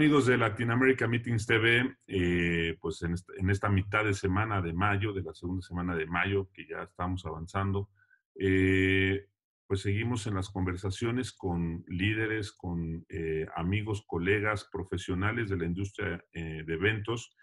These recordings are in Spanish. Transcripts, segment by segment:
Amigos de Latin America Meetings TV, eh, pues en esta, mitad de semana de mayo, de la segunda semana de mayo, que ya estamos avanzando, eh, pues seguimos en las conversaciones con líderes, con eh, amigos, colegas, profesionales de la industria de eventos.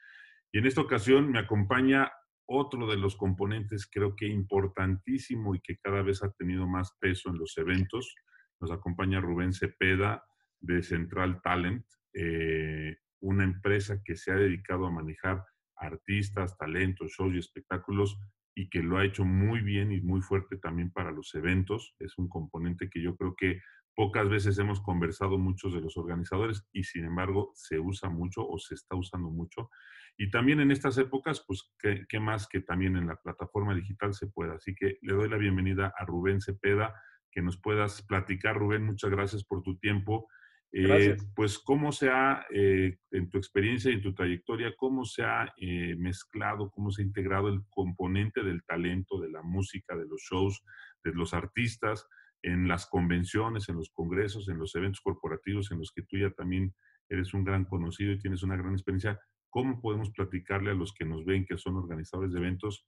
Y en esta ocasión me acompaña otro de los componentes, creo que importantísimo y que cada vez ha tenido más peso en los eventos. Nos acompaña Rubén Cepeda de Central Talent. Eh, una empresa que se ha dedicado a manejar artistas, talentos, shows y espectáculos y que lo ha hecho muy bien y muy fuerte también para los eventos. Es un componente que yo creo que pocas veces hemos conversado muchos de los organizadores y sin embargo se usa mucho o se está usando mucho. Y también en estas épocas, pues, ¿qué, qué más que también en la plataforma digital se pueda? Así que le doy la bienvenida a Rubén Cepeda, que nos puedas platicar. Rubén, muchas gracias por tu tiempo eh, pues, ¿cómo se ha, eh, en tu experiencia y en tu trayectoria, cómo se ha eh, mezclado, cómo se ha integrado el componente del talento, de la música, de los shows, de los artistas, en las convenciones, en los congresos, en los eventos corporativos en los que tú ya también eres un gran conocido y tienes una gran experiencia? ¿Cómo podemos platicarle a los que nos ven, que son organizadores de eventos,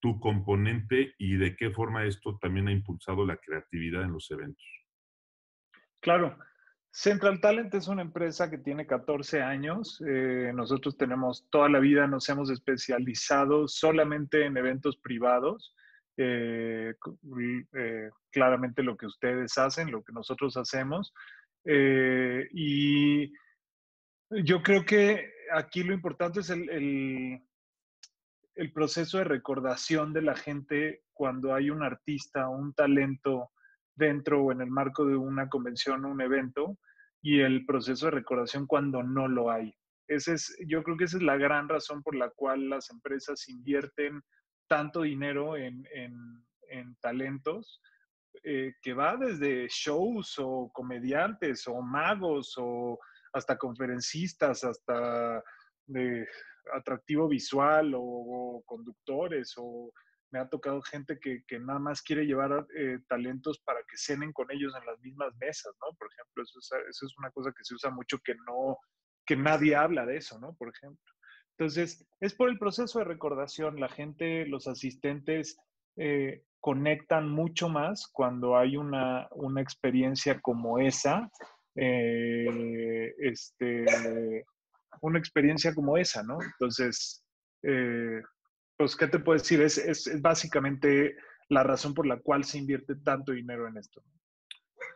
tu componente y de qué forma esto también ha impulsado la creatividad en los eventos? Claro. Central Talent es una empresa que tiene 14 años. Eh, nosotros tenemos toda la vida, nos hemos especializado solamente en eventos privados. Eh, eh, claramente lo que ustedes hacen, lo que nosotros hacemos. y yo creo que aquí lo importante es el, el proceso de recordación de la gente cuando hay un artista, un talento dentro o en el marco de una convención o un evento y el proceso de recordación cuando no lo hay. Ese es, yo creo que esa es la gran razón por la cual las empresas invierten tanto dinero en, talentos, eh, que va desde shows o comediantes o magos o hasta conferencistas, hasta de atractivo visual o conductores o me ha tocado gente que, nada más quiere llevar eh, talentos para que cenen con ellos en las mismas mesas, ¿no? Por ejemplo, eso es, una cosa que se usa mucho que no, que nadie habla de eso, ¿no? Por ejemplo. Entonces, es por el proceso de recordación. La gente, los asistentes eh, conectan mucho más cuando hay una, experiencia como esa, eh, este, una experiencia como esa, ¿no? Entonces, pues, ¿qué te puedo decir? Es, es, básicamente la razón por la cual se invierte tanto dinero en esto.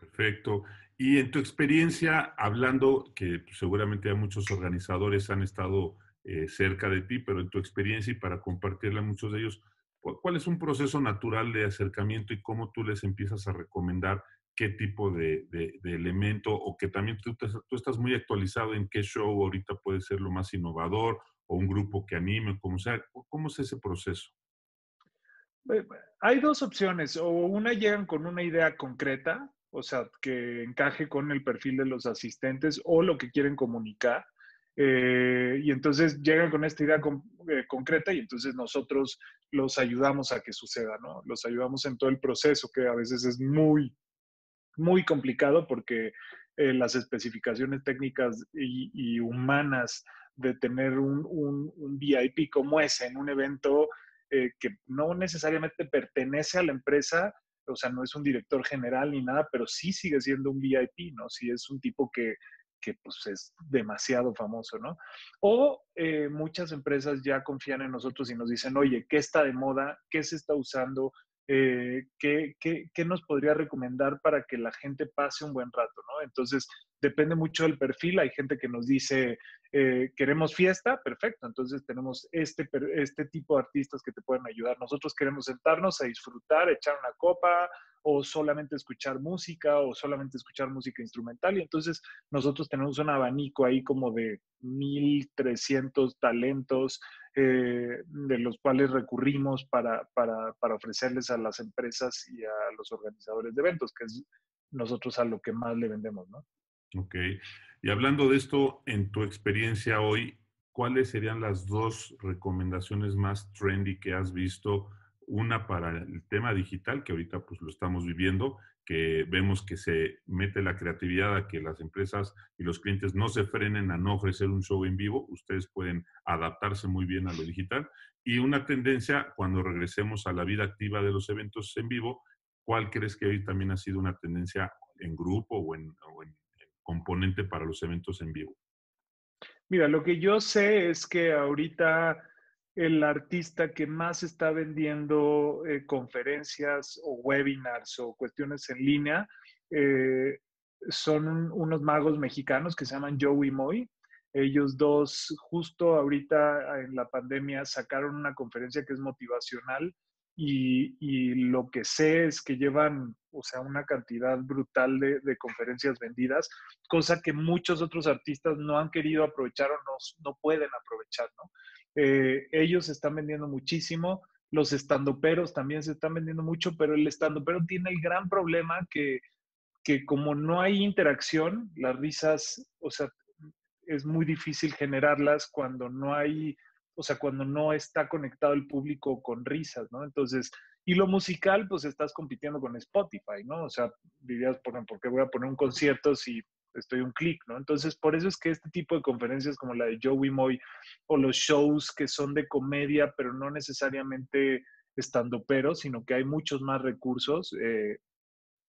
Perfecto. Y en tu experiencia, hablando, que seguramente muchos organizadores han estado eh, cerca de ti, pero en tu experiencia y para compartirla a muchos de ellos, ¿cuál es un proceso natural de acercamiento y cómo tú les empiezas a recomendar qué tipo de, de, elemento o que también tú, tú, estás muy actualizado en qué show ahorita puede ser lo más innovador un grupo que anime, como sea. ¿Cómo es ese proceso? Hay dos opciones, o una llegan con una idea concreta, o sea, que encaje con el perfil de los asistentes o lo que quieren comunicar. Eh, y entonces llegan con esta idea eh, concreta y entonces nosotros los ayudamos a que suceda, ¿no? Los ayudamos en todo el proceso, que a veces es muy, muy complicado porque eh, las especificaciones técnicas y humanas de tener un, VIP como ese en un evento eh, que no necesariamente pertenece a la empresa, o sea, no es un director general ni nada, pero sí sigue siendo un VIP, ¿no? Sí es un tipo que, que pues es demasiado famoso, ¿no? O eh, muchas empresas ya confían en nosotros y nos dicen, oye, ¿qué está de moda? ¿Qué se está usando? Eh, ¿qué, qué, qué, nos podría recomendar para que la gente pase un buen rato, ¿no? Entonces, depende mucho del perfil. Hay gente que nos dice, eh, queremos fiesta, perfecto. Entonces tenemos este, este tipo de artistas que te pueden ayudar. Nosotros queremos sentarnos a disfrutar, echar una copa o solamente escuchar música o solamente escuchar música instrumental. Y entonces nosotros tenemos un abanico ahí como de 1.300 talentos eh, de los cuales recurrimos para, para, para ofrecerles a las empresas y a los organizadores de eventos, que es nosotros a lo que más le vendemos, ¿no? Ok. Y hablando de esto, en tu experiencia hoy, ¿cuáles serían las dos recomendaciones más trendy que has visto una para el tema digital, que ahorita pues lo estamos viviendo, que vemos que se mete la creatividad a que las empresas y los clientes no se frenen a no ofrecer un show en vivo, ustedes pueden adaptarse muy bien a lo digital. Y una tendencia, cuando regresemos a la vida activa de los eventos en vivo, ¿cuál crees que hoy también ha sido una tendencia en grupo o en, componente para los eventos en vivo? Mira, lo que yo sé es que ahorita el artista que más está vendiendo eh, conferencias o webinars o cuestiones en línea eh, son unos magos mexicanos que se llaman Joe y Moy. Ellos dos, justo ahorita en la pandemia, sacaron una conferencia que es motivacional y, lo que sé es que llevan, o sea, una cantidad brutal de, conferencias vendidas, cosa que muchos otros artistas no han querido aprovechar o no, no pueden aprovechar, ¿no? Eh, ellos están vendiendo muchísimo, los estandoperos también se están vendiendo mucho, pero el estandopero tiene el gran problema que, que como no hay interacción, las risas, o sea, es muy difícil generarlas cuando no hay, o sea, cuando no está conectado el público con risas, ¿no? Entonces, y lo musical, pues estás compitiendo con Spotify, ¿no? O sea, dirías, por, ¿por qué voy a poner un concierto si estoy un clic, ¿no? Entonces, por eso es que este tipo de conferencias como la de Joey Moy o los shows que son de comedia, pero no necesariamente estando pero, sino que hay muchos más recursos. Eh,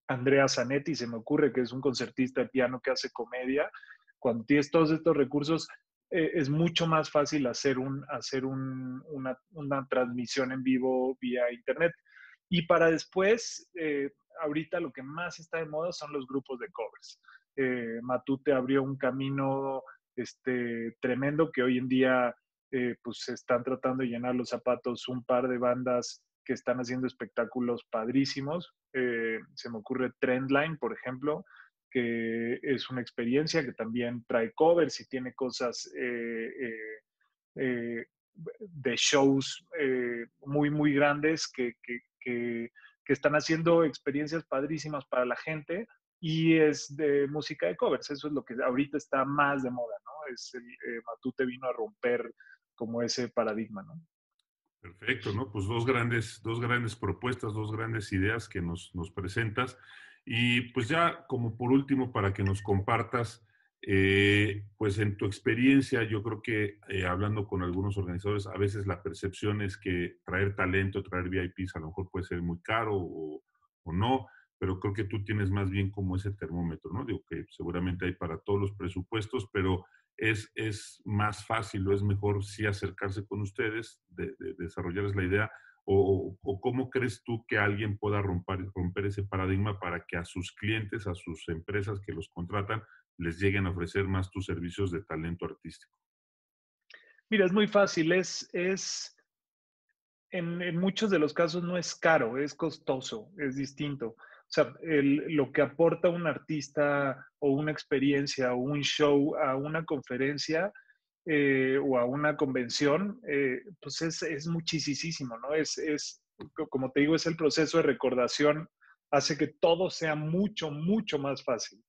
Andrea Zanetti, se me ocurre que es un concertista de piano que hace comedia. Cuando tienes todos estos recursos, eh, es mucho más fácil hacer, un, hacer un, una, transmisión en vivo vía internet. Y para después, eh, ahorita lo que más está de moda son los grupos de covers. Eh, Matute abrió un camino este, tremendo que hoy en día eh, pues están tratando de llenar los zapatos un par de bandas que están haciendo espectáculos padrísimos. Eh, se me ocurre Trendline, por ejemplo, que es una experiencia que también trae covers y tiene cosas de shows muy, muy grandes que, que, están haciendo experiencias padrísimas para la gente y es de música de covers. Eso es lo que ahorita está más de moda, ¿no? Es el, eh, Matute vino a romper como ese paradigma, ¿no? Perfecto, ¿no? Pues dos grandes, dos grandes propuestas, dos grandes ideas que nos, nos presentas. Y pues ya como por último, para que nos compartas, eh, pues en tu experiencia, yo creo que eh, hablando con algunos organizadores, a veces la percepción es que traer talento, traer VIPs a lo mejor puede ser muy caro o, no pero creo que tú tienes más bien como ese termómetro, ¿no? Digo que seguramente hay para todos los presupuestos, pero es, es más fácil o es mejor sí acercarse con ustedes, de, desarrollarles la idea, o, cómo crees tú que alguien pueda romper, ese paradigma para que a sus clientes, a sus empresas que los contratan, les lleguen a ofrecer más tus servicios de talento artístico. Mira, es muy fácil, es, es en, en muchos de los casos no es caro, es costoso, es distinto. O sea, lo que aporta un artista o una experiencia o un show a una conferencia eh, o a una convención, eh, pues es, es muchísimo, ¿no? Es, es, como te digo, es el proceso de recordación, hace que todo sea mucho, mucho más fácil.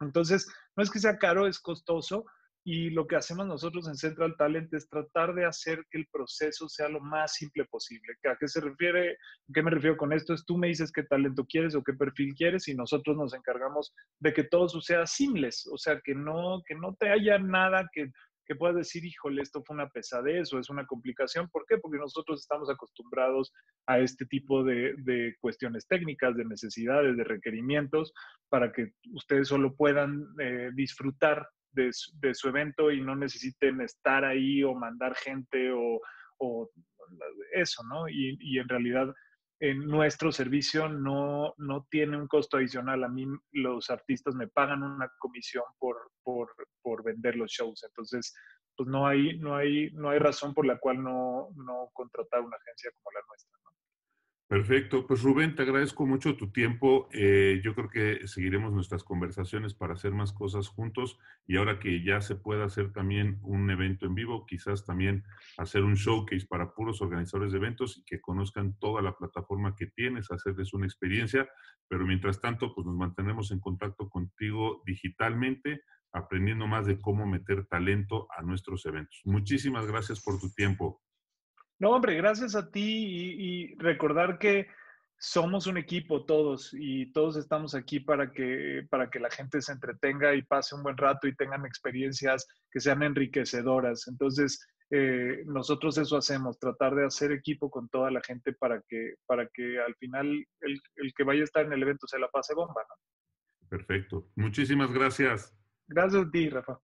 Entonces, no es que sea caro, es costoso, y lo que hacemos nosotros en Central Talent es tratar de hacer que el proceso sea lo más simple posible. ¿A qué se refiere? ¿Qué me refiero con esto? Es tú me dices qué talento quieres o qué perfil quieres y nosotros nos encargamos de que todo suceda simples. O sea, que no, que no te haya nada que, que puedas decir, híjole, esto fue una pesadez o es una complicación. ¿Por qué? Porque nosotros estamos acostumbrados a este tipo de, de cuestiones técnicas, de necesidades, de requerimientos, para que ustedes solo puedan eh, disfrutar de su, evento y no necesiten estar ahí o mandar gente o, eso, ¿no? Y, en realidad en nuestro servicio no, no tiene un costo adicional. A mí los artistas me pagan una comisión por, por, por vender los shows. Entonces, pues no hay, no hay, no hay razón por la cual no, no contratar una agencia como la nuestra. Perfecto. Pues Rubén, te agradezco mucho tu tiempo. Eh, yo creo que seguiremos nuestras conversaciones para hacer más cosas juntos y ahora que ya se pueda hacer también un evento en vivo, quizás también hacer un showcase para puros organizadores de eventos y que conozcan toda la plataforma que tienes, hacerles una experiencia. Pero mientras tanto, pues nos mantenemos en contacto contigo digitalmente, aprendiendo más de cómo meter talento a nuestros eventos. Muchísimas gracias por tu tiempo. No, hombre, gracias a ti y, recordar que somos un equipo todos y todos estamos aquí para que, para que la gente se entretenga y pase un buen rato y tengan experiencias que sean enriquecedoras. Entonces, eh, nosotros eso hacemos, tratar de hacer equipo con toda la gente para que, para que al final el, el que vaya a estar en el evento se la pase bomba. ¿no? Perfecto. Muchísimas gracias. Gracias a ti, Rafa.